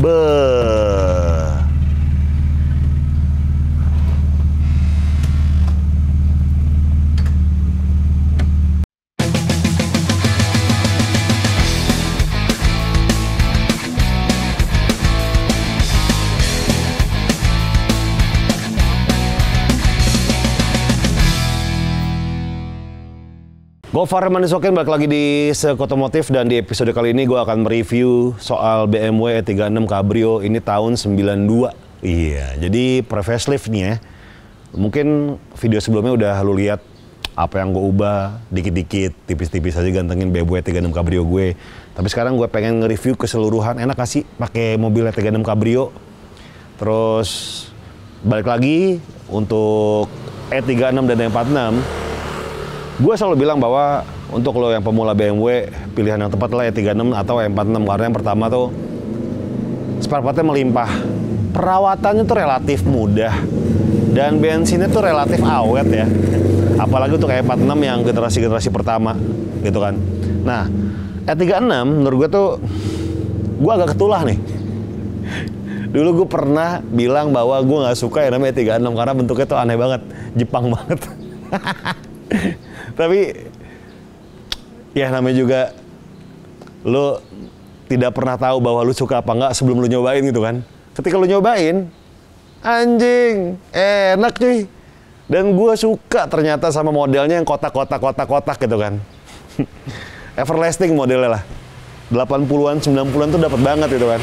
But. Gofar Manisokin balik lagi di Sekotomotif dan di episode kali ini gue akan mereview soal BMW E36 Cabrio ini tahun 92. Iya, jadi pre-facelift nih ya. Mungkin video sebelumnya udah lu lihat apa yang gue ubah dikit-dikit, tipis-tipis aja gantengin BMW E36 Cabrio gue. Tapi sekarang gue pengen nge-review keseluruhan. Enak gak sih pakai mobil E36 Cabrio? Terus balik lagi untuk E36 dan E46 gue selalu bilang bahwa untuk lo yang pemula BMW pilihan yang tepat lah ya 36 atau M46 karena yang pertama tuh spare partnya melimpah. Perawatannya tuh relatif mudah. Dan bensinnya tuh relatif awet ya. Apalagi untuk E46 yang generasi-generasi pertama gitu kan. Nah E36 menurut gue tuh gue agak ketulah nih. Dulu gue pernah bilang bahwa gue nggak suka yang namanya 36 karena bentuknya tuh aneh banget. Jepang banget tapi ya namanya juga lo tidak pernah tahu bahwa lu suka apa enggak sebelum lu nyobain gitu kan. Ketika lu nyobain, anjing, enak cuy. Dan gue suka ternyata sama modelnya yang kotak-kotak kotak-kotak gitu kan. Everlasting modelnya lah. 80-an, 90-an tuh dapat banget gitu kan.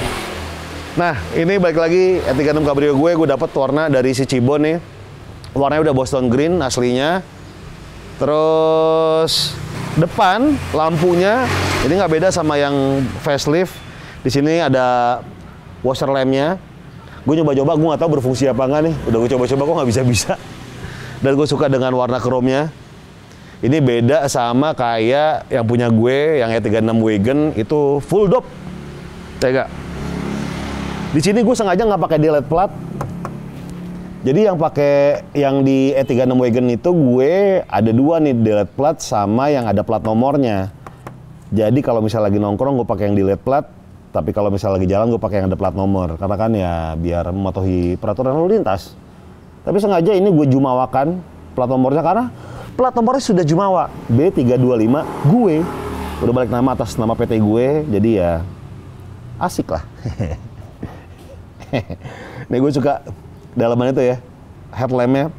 Nah, ini balik lagi E36 Cabrio gue, gue dapat warna dari si Cibon nih. Warnanya udah Boston Green aslinya Terus depan lampunya ini nggak beda sama yang facelift. Di sini ada washer lampnya. Gue nyoba-coba, gue nggak tahu berfungsi apa nggak nih. Udah gue coba-coba kok nggak bisa-bisa. Dan gue suka dengan warna chrome-nya. Ini beda sama kayak yang punya gue, yang E36 Wagon itu full dop. Tega. Di sini gue sengaja nggak pakai delete plat, jadi yang pakai yang di E36 Wagon itu gue ada dua nih delete plat sama yang ada plat nomornya. Jadi kalau misalnya lagi nongkrong gue pakai yang delete plat, tapi kalau misalnya lagi jalan gue pakai yang ada plat nomor. Karena kan ya biar mematuhi peraturan lalu lintas. Tapi sengaja ini gue jumawakan plat nomornya karena plat nomornya sudah jumawa B325 gue udah balik nama atas nama PT gue jadi ya asik lah. nih gue suka dalamannya tuh ya. Headlampnya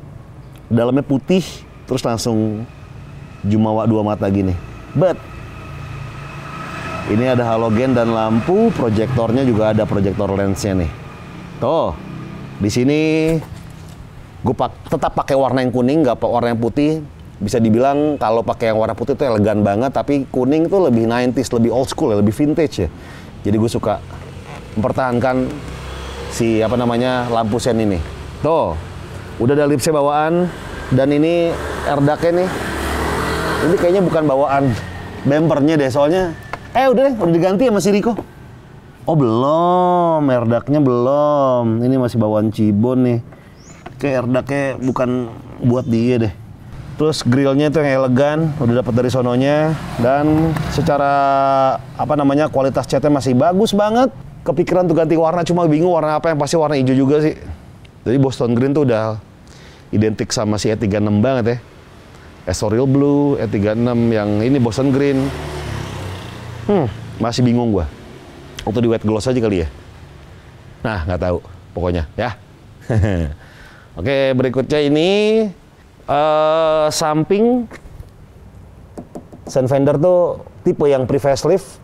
dalamnya putih terus langsung jumawa dua mata gini. But ini ada halogen dan lampu proyektornya juga ada proyektor lensnya nih. Tuh di sini gue pak tetap pakai warna yang kuning nggak warna yang putih. Bisa dibilang kalau pakai yang warna putih itu elegan banget tapi kuning tuh lebih 90s lebih old school ya lebih vintage ya. Jadi gue suka mempertahankan si apa namanya lampu sen ini. Tuh, udah ada lipsnya bawaan dan ini erdaknya nih. Ini kayaknya bukan bawaan bempernya deh soalnya. Eh udah deh, udah diganti ya masih Riko. Oh belum, erdaknya belum. Ini masih bawaan Cibon nih. Kayak erdaknya bukan buat dia deh. Terus grillnya itu yang elegan, udah dapat dari sononya dan secara apa namanya kualitas catnya masih bagus banget kepikiran tuh ganti warna cuma bingung warna apa yang pasti warna hijau juga sih. Jadi Boston Green tuh udah identik sama si E36 banget ya. Estoril Blue, E36 yang ini Boston Green. Hmm, masih bingung gua. Waktu di wet gloss aja kali ya. Nah nggak tahu pokoknya ya. Oke berikutnya ini uh, samping Sunfender tuh tipe yang pre-facelift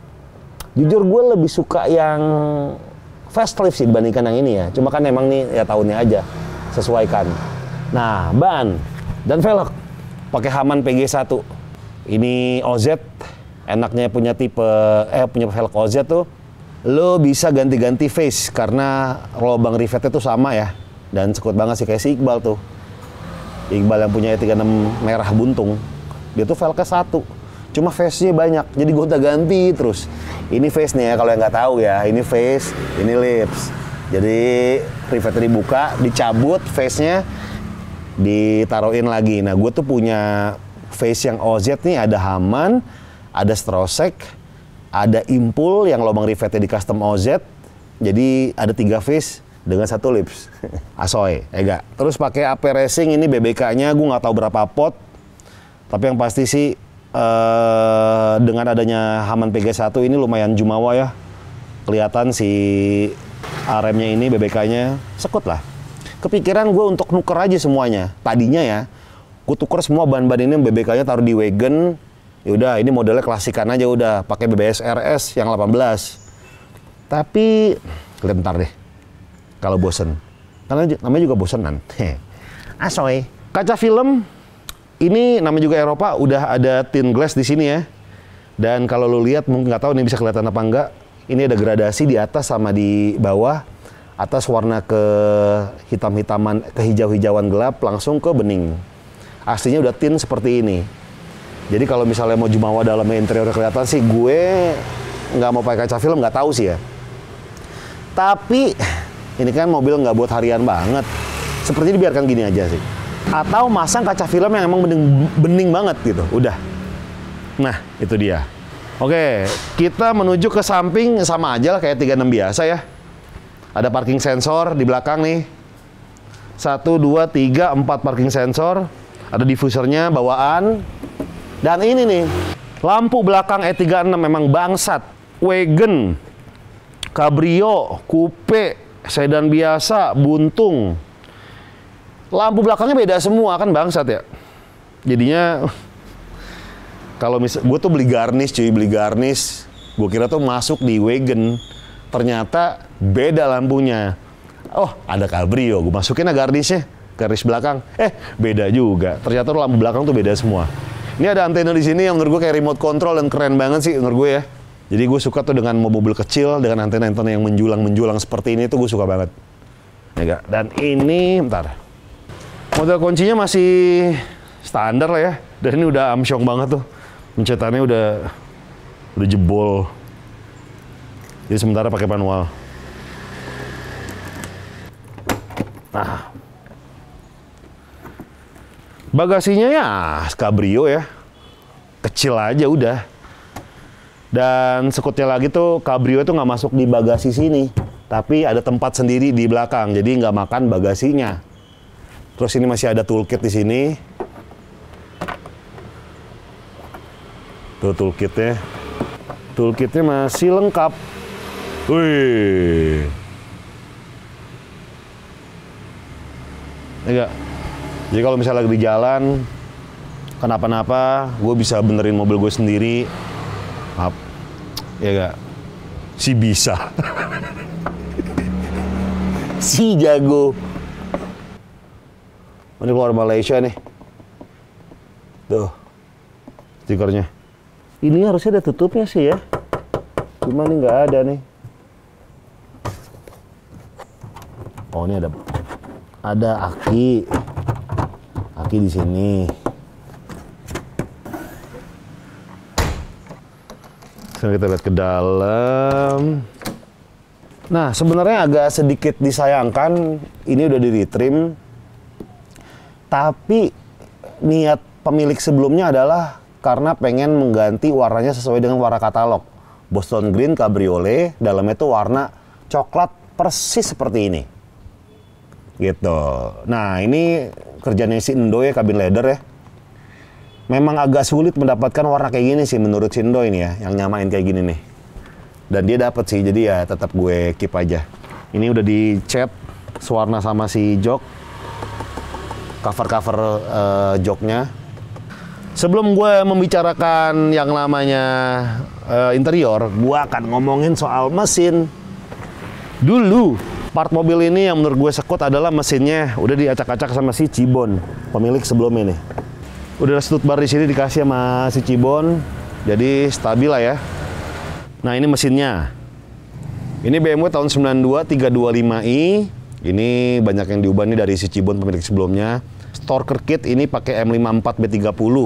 Jujur gue lebih suka yang facelift sih dibandingkan yang ini ya. Cuma kan emang nih ya tahunnya aja sesuaikan. Nah, ban dan velg pakai Haman PG1. Ini OZ enaknya punya tipe eh punya velg OZ tuh lo bisa ganti-ganti face karena lubang rivetnya tuh sama ya dan sekut banget sih kayak si Iqbal tuh Iqbal yang punya 36 merah buntung dia tuh velgnya satu cuma face-nya banyak jadi gue udah ganti terus ini face nih ya kalau yang nggak tahu ya ini face ini lips jadi rivetnya dibuka dicabut face-nya ditaruhin lagi nah gue tuh punya face yang OZ nih ada Haman ada Strosek ada Impul yang lubang rivetnya di custom OZ jadi ada tiga face dengan satu lips. Asoy, enggak. Terus pakai AP Racing ini BBK-nya gue nggak tahu berapa pot. Tapi yang pasti sih eh, dengan adanya Haman PG1 ini lumayan jumawa ya. Kelihatan si RM-nya ini BBK-nya sekut lah. Kepikiran gue untuk nuker aja semuanya. Tadinya ya, gue tuker semua ban-ban ini BBK-nya taruh di wagon. Yaudah, ini modelnya klasikan aja udah pakai BBS RS yang 18. Tapi lihat bentar deh. Kalau bosen. Karena namanya juga bosenan. Asoy. Kaca film ini namanya juga Eropa udah ada thin glass di sini ya. Dan kalau lu lihat mungkin nggak tahu nih bisa kelihatan apa enggak. Ini ada gradasi di atas sama di bawah. Atas warna ke hitam-hitaman, ke hijau-hijauan gelap langsung ke bening. Aslinya udah thin seperti ini. Jadi kalau misalnya mau jumawa dalamnya interior kelihatan sih gue nggak mau pakai kaca film nggak tahu sih ya. Tapi ini kan mobil nggak buat harian banget. Seperti dibiarkan gini aja sih. Atau masang kaca film yang emang bening, bening banget gitu. Udah. Nah, itu dia. Oke, kita menuju ke samping sama aja lah kayak 36 biasa ya. Ada parking sensor di belakang nih. Satu, dua, tiga, empat parking sensor. Ada diffusernya bawaan. Dan ini nih, lampu belakang E36 memang bangsat. Wagon, Cabrio, coupe, sedan biasa, buntung. Lampu belakangnya beda semua kan bangsat ya. Jadinya kalau misal gue tuh beli garnish cuy, beli garnish. Gue kira tuh masuk di wagon. Ternyata beda lampunya. Oh, ada Cabrio. Gue masukin lah garnishnya. Garnish belakang. Eh, beda juga. Ternyata lampu belakang tuh beda semua. Ini ada antena di sini yang menurut gue kayak remote control dan keren banget sih menurut gue ya. Jadi gue suka tuh dengan mobil kecil dengan antena-antena yang menjulang-menjulang seperti ini tuh gue suka banget. Ya? Dan ini, bentar. Model kuncinya masih standar lah ya. Dan ini udah amsyong banget tuh. Pencetannya udah udah jebol. Jadi sementara pakai manual. Nah. Bagasinya ya Cabrio ya. Kecil aja udah. Dan sekutnya lagi tuh Cabrio itu nggak masuk di bagasi sini. Tapi ada tempat sendiri di belakang. Jadi nggak makan bagasinya. Terus ini masih ada toolkit di sini. Tuh toolkitnya. Toolkitnya masih lengkap. Wih. Enggak. Jadi kalau misalnya lagi di jalan, kenapa-napa, gue bisa benerin mobil gue sendiri. Maaf. Ya enggak? Si bisa. si jago. Ini keluar Malaysia nih. Tuh. Stikernya. Ini harusnya ada tutupnya sih ya. Cuma ini nggak ada nih. Oh ini ada ada aki. Aki di sini. Sekarang kita lihat ke dalam. Nah, sebenarnya agak sedikit disayangkan ini udah di retrim. Tapi niat pemilik sebelumnya adalah karena pengen mengganti warnanya sesuai dengan warna katalog. Boston Green Cabriolet, dalamnya itu warna coklat persis seperti ini. Gitu. Nah, ini kerjanya si Indo ya, kabin leather ya. Memang agak sulit mendapatkan warna kayak gini sih menurut Indo ini ya, yang nyamain kayak gini nih. Dan dia dapat sih, jadi ya tetap gue keep aja. Ini udah dicat sewarna sama si jok. Cover-cover eh, joknya. Sebelum gue membicarakan yang namanya eh, interior, gue akan ngomongin soal mesin. Dulu, part mobil ini yang menurut gue sekut adalah mesinnya udah diacak-acak sama si Cibon, pemilik sebelumnya nih. Udah ada bar di sini dikasih sama si Cibon, jadi stabil lah ya. Nah ini mesinnya. Ini BMW tahun 92 325i. Ini banyak yang diubah nih dari si Cibon pemilik sebelumnya. Storker kit ini pakai M54 B30.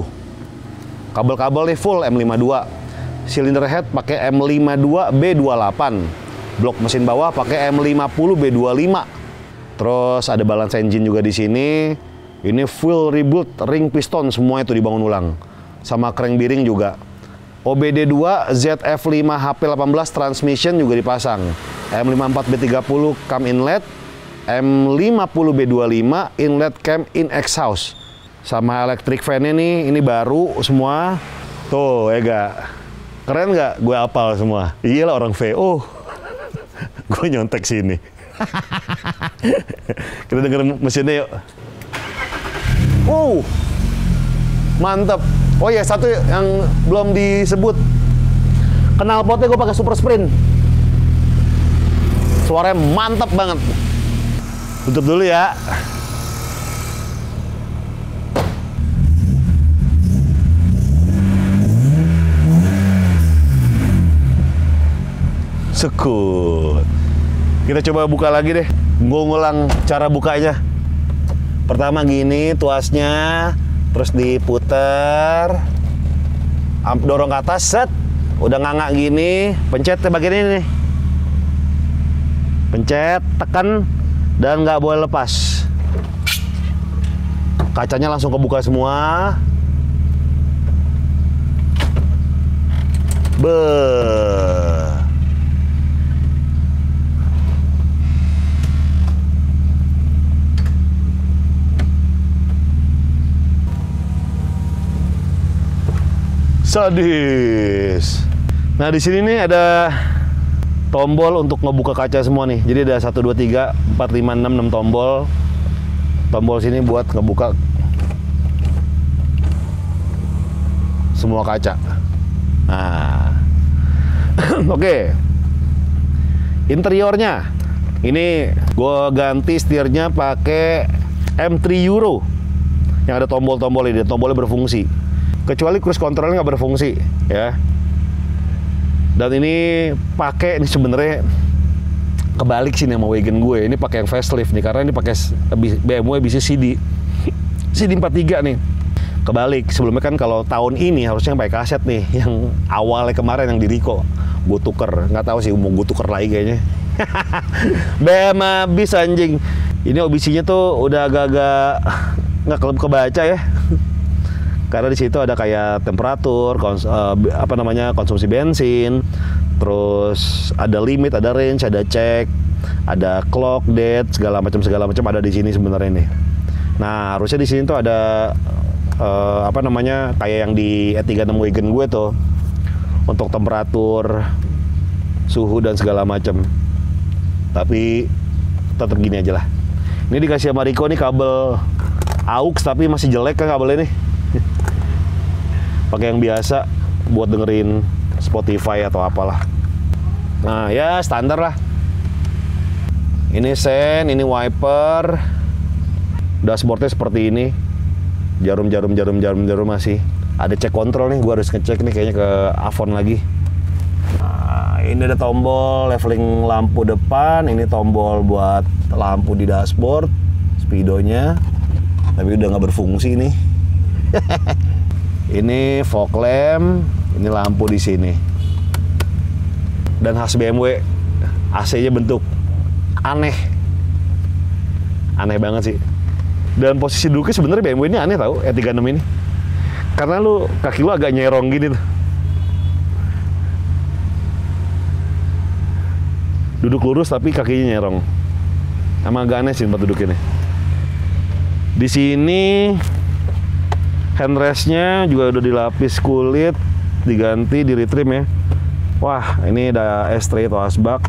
Kabel-kabel nih full M52. Silinder head pakai M52 B28. Blok mesin bawah pakai M50 B25. Terus ada balance engine juga di sini. Ini full rebuild ring piston semua itu dibangun ulang. Sama crank bearing juga. OBD2 ZF5 HP18 transmission juga dipasang. M54B30 cam inlet, M50B25 inlet cam in exhaust. Sama electric fan ini, ini baru semua. Tuh, ya gak? Keren nggak? Gue apal semua. Iya lah orang VO. Gue nyontek sini. Kita dengerin mesinnya yuk. Wow, mantep. Oh iya satu yang belum disebut. Kenal potnya gue pakai super sprint. Suaranya mantep banget. Tutup dulu ya. Sekut. Kita coba buka lagi deh. Gue ngulang cara bukanya. Pertama gini tuasnya, terus diputer, dorong ke atas, set. Udah nganga gini, pencet ke bagian ini nih. Pencet, tekan, dan nggak boleh lepas. Kacanya langsung kebuka semua. Beuh. Sadis. Nah, di sini nih ada tombol untuk ngebuka kaca semua nih. Jadi ada 1 2 3 4 5 6 6 tombol. Tombol sini buat ngebuka semua kaca. Nah. Oke. Interiornya ini gue ganti setirnya pakai M3 Euro yang ada tombol-tombol ini, tombolnya berfungsi. Kecuali cruise controlnya nggak berfungsi, ya. Dan ini pakai ini sebenarnya kebalik sih nih sama wagon gue. Ini pakai yang facelift nih karena ini pakai BMW bisa CD. CD 43 nih. Kebalik, sebelumnya kan kalau tahun ini harusnya pakai kaset nih yang awalnya kemarin yang di Rico. Gue tuker, nggak tahu sih mau gue tuker lagi kayaknya. BM habis anjing. Ini OBC-nya tuh udah agak-agak nggak ke- kebaca ya. Karena di situ ada kayak temperatur, kons- b- apa namanya konsumsi bensin, terus ada limit, ada range, ada cek, ada clock, date, segala macam segala macam ada di sini sebenarnya nih. Nah harusnya di sini tuh ada eh, apa namanya kayak yang di E36 wagon gue tuh untuk temperatur, suhu dan segala macam. Tapi tetap gini aja lah. Ini dikasih sama Rico nih kabel aux tapi masih jelek kan kabelnya nih pakai yang biasa buat dengerin Spotify atau apalah. Nah ya standar lah. Ini sen, ini wiper, dashboardnya seperti ini. Jarum, jarum, jarum, jarum, jarum masih. Ada cek kontrol nih, gua harus ngecek nih kayaknya ke Avon lagi. Nah, ini ada tombol leveling lampu depan, ini tombol buat lampu di dashboard, speedonya. Tapi udah nggak berfungsi nih. Ini fog lamp, ini lampu di sini. Dan khas BMW, AC-nya bentuk aneh. Aneh banget sih. Dan posisi duduknya sebenarnya BMW ini aneh tau, E36 ini. Karena lu kaki lu agak nyerong gini tuh. Duduk lurus tapi kakinya nyerong. Emang agak aneh sih tempat duduk ini. Di sini handrestnya juga udah dilapis kulit, diganti, di retrim ya. Wah, ini ada S3 atau asbak.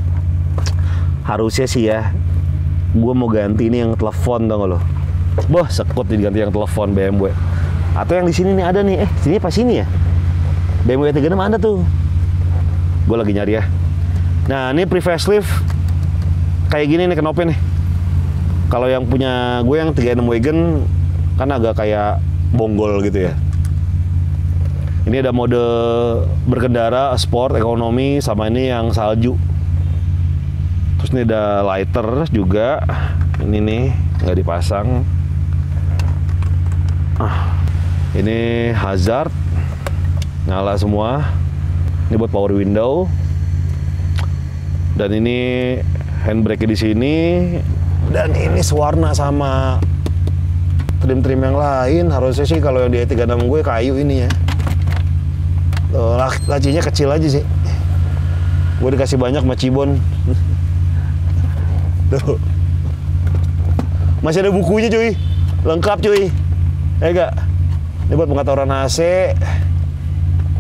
Harusnya sih ya, gue mau ganti ini yang telepon gak lo? Boh, sekut diganti yang telepon BMW. Atau yang di sini nih ada nih, eh sini apa sini ya? BMW 36 ada tuh. Gue lagi nyari ya. Nah, ini pre-facelift kayak gini nih kenopnya nih. Kalau yang punya gue yang 36 wagon kan agak kayak bonggol gitu ya. Ini ada mode berkendara, sport, ekonomi, sama ini yang salju. Terus ini ada lighter juga. Ini nih nggak dipasang. Ah, ini hazard, nyala semua. Ini buat power window. Dan ini handbrake di sini. Dan ini sewarna sama trim-trim yang lain harusnya sih kalau yang di E36 gue kayu ini ya lac- lacinya kecil aja sih gue dikasih banyak sama Cibon Tuh. Masih ada bukunya cuy. Lengkap cuy. Ya enggak? Ini buat pengaturan AC.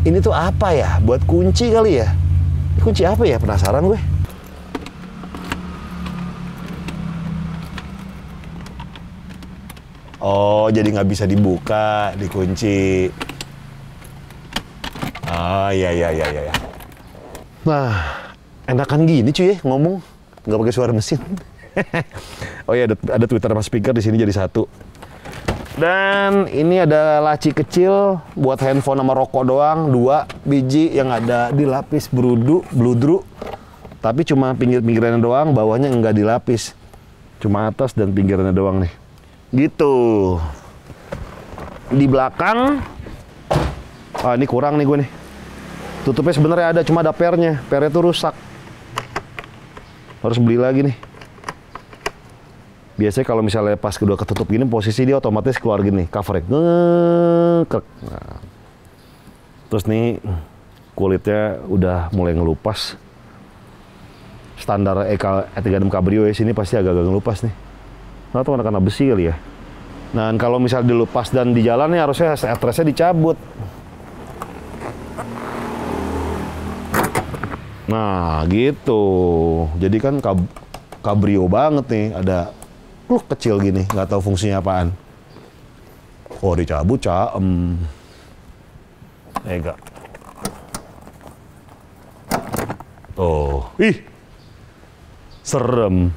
Ini tuh apa ya? Buat kunci kali ya? Ini kunci apa ya? Penasaran gue. Oh, jadi nggak bisa dibuka, dikunci. Ah, iya, iya, iya, iya. Nah, enakan gini cuy ya ngomong. Nggak pakai suara mesin. oh iya, ada, ada Twitter sama speaker di sini jadi satu. Dan ini ada laci kecil buat handphone sama rokok doang, dua biji yang ada dilapis berudu, bludru. Tapi cuma pinggir-pinggirannya doang, bawahnya nggak dilapis. Cuma atas dan pinggirannya doang nih. Gitu. Di belakang, ah ini kurang nih gue nih. Tutupnya sebenarnya ada, cuma ada pernya. Pernya tuh rusak. Harus beli lagi nih. Biasanya kalau misalnya pas kedua ketutup gini, posisi dia otomatis keluar gini, covernya. Nah. Terus nih, kulitnya udah mulai ngelupas. Standar EK E36 Cabrio ya sini pasti agak-agak ngelupas nih. Tahu karena besi kali ya. Nah, kalau misal dilepas dan di jalan nih harusnya atrasnya dicabut. Nah, gitu. Jadi kan kab kabrio banget nih, ada pluk kecil gini, nggak tahu fungsinya apaan. Oh, dicabut, caem. Ega. Tuh, ih, serem.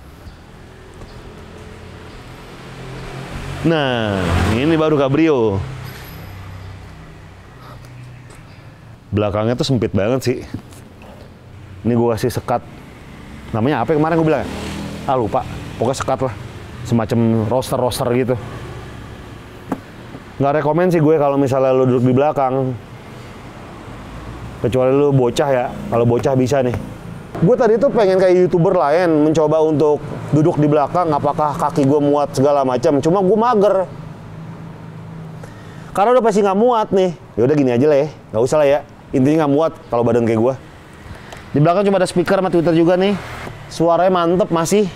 Nah, ini baru kabrio. Belakangnya tuh sempit banget sih. Ini gue kasih sekat. Namanya apa kemarin gue bilang? Ah lupa. Pokoknya sekat lah. Semacam roster-roster gitu. Nggak rekomen sih gue kalau misalnya lu duduk di belakang. Kecuali lu bocah ya. Kalau bocah bisa nih. Gue tadi tuh pengen kayak youtuber lain mencoba untuk duduk di belakang. Apakah kaki gue muat segala macam. Cuma gue mager. Karena udah pasti nggak muat nih. Ya udah gini aja lah ya. Nggak usah lah ya. Intinya nggak muat kalau badan kayak gue. Di belakang cuma ada speaker sama Twitter juga nih. Suaranya mantep masih.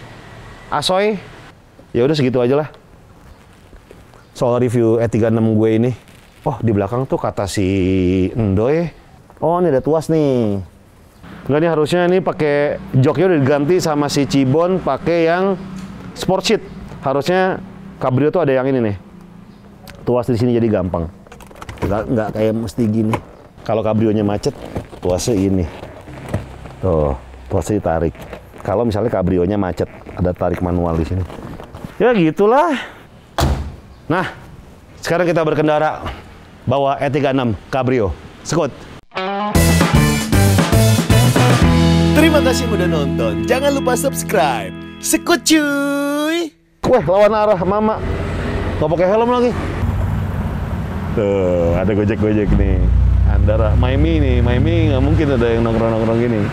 Asoy. Ya udah segitu aja lah. Soal review E36 gue ini. Oh, di belakang tuh kata si Endoy. Oh, ini ada tuas nih. Enggak nih harusnya ini pakai joknya udah diganti sama si Cibon pakai yang sport sheet. Harusnya Cabrio tuh ada yang ini nih. Tuas di sini jadi gampang. Enggak, enggak kayak mesti gini. Kalau kabrionya macet, tuasnya ini. Tuh, tuasnya ditarik. Kalau misalnya kabrionya macet, ada tarik manual di sini. Ya gitulah. Nah, sekarang kita berkendara bawa E36 Cabrio. Sekut. Terima kasih udah nonton. Jangan lupa subscribe. Sekut cuy. Wah, lawan arah mama. Nggak pakai helm lagi. Tuh, ada gojek-gojek nih. Andara, Maimi nih. Maimi nggak mungkin ada yang nongkrong-nongkrong gini.